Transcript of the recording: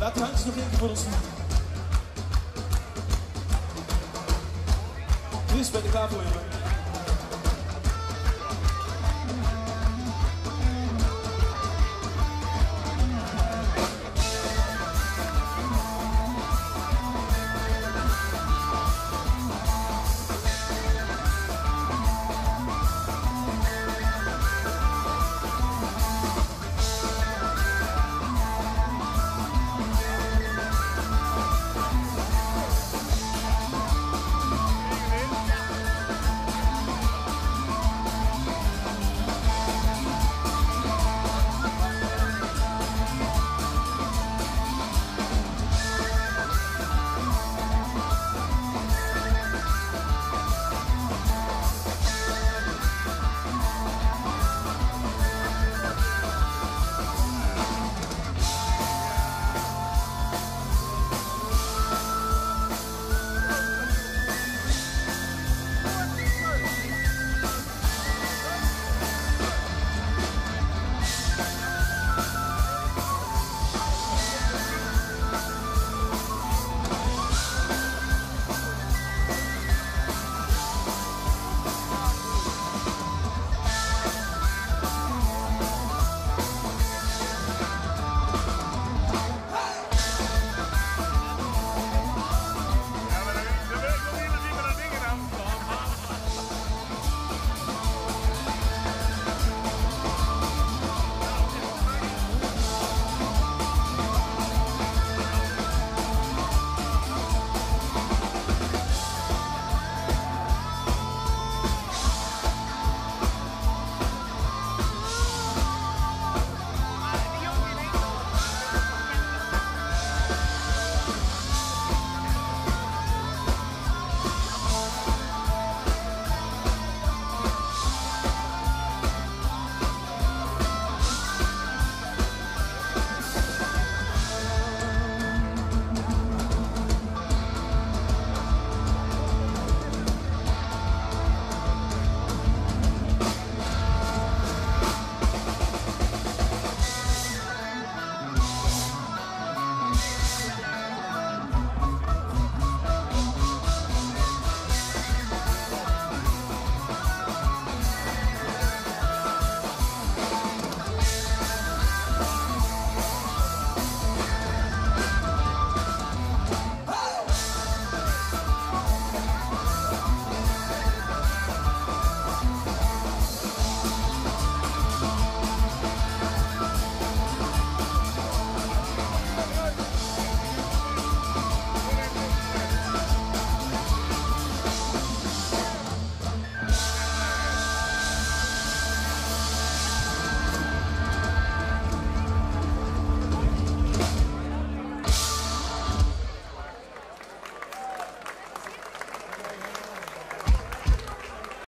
beginnen. Laat de handjes nog één voor ons zien. Chris, ben je klaar voor.